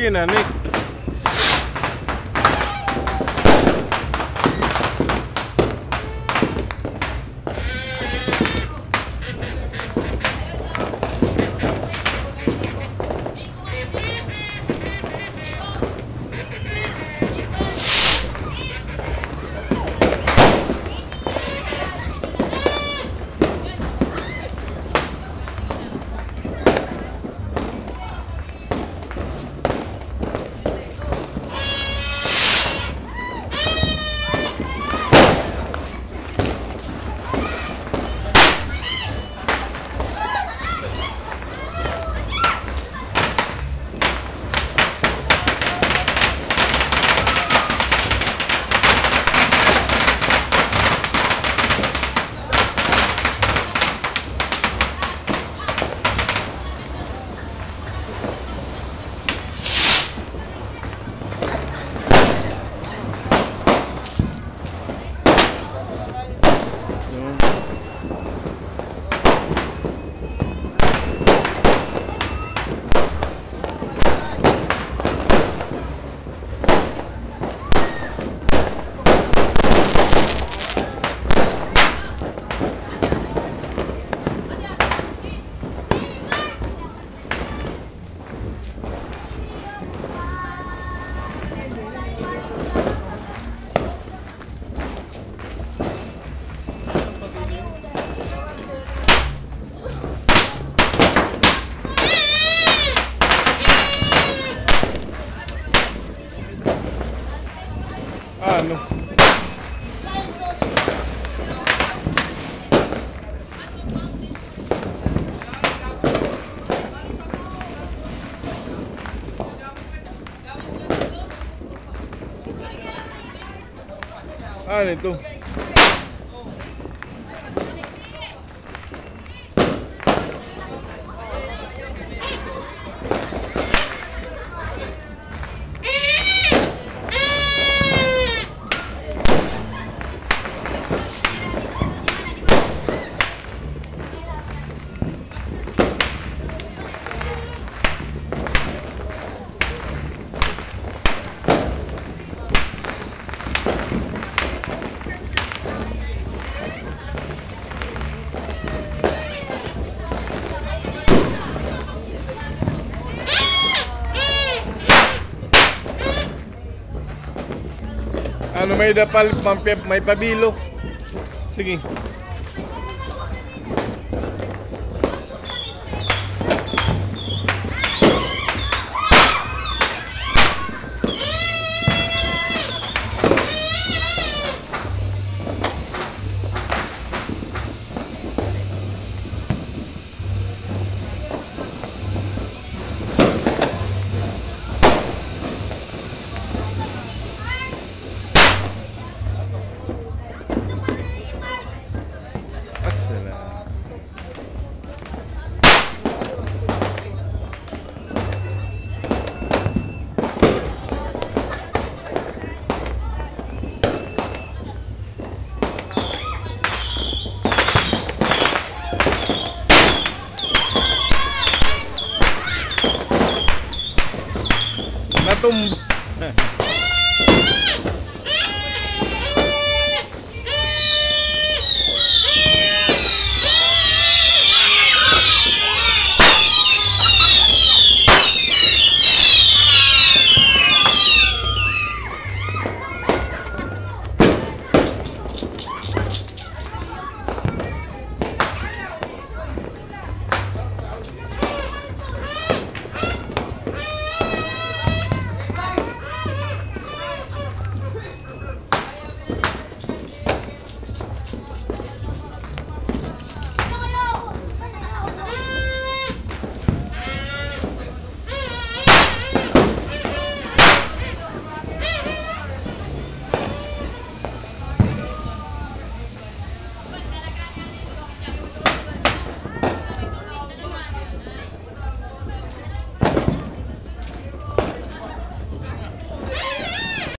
Looking at Nick. jugando. Dale tú. Ano may dapal, may pabilo. Sige. Asala. Natumba.